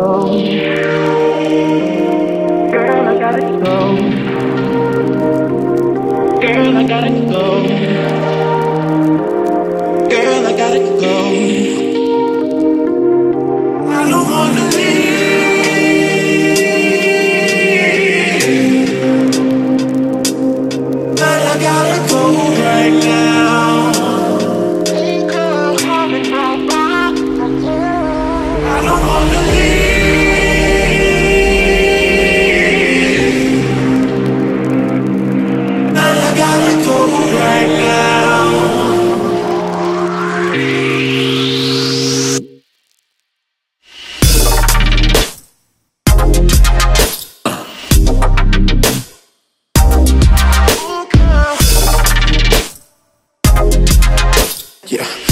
go. Girl, I gotta go. Girl, I gotta go. Yeah.